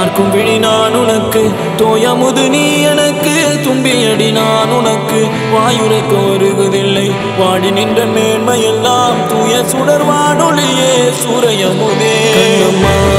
பார்க்கும் விழி நான் உனக்கு. தோயமுது நீ எனக்கு. தும்பியடி நான் உனக்கு. வாயுரைக்க ஒருகுதில்லை வாடி நின்ற மேன்மையெல்லாம் தூய சுடர் வானொலியே சூரியமுதே அம்மா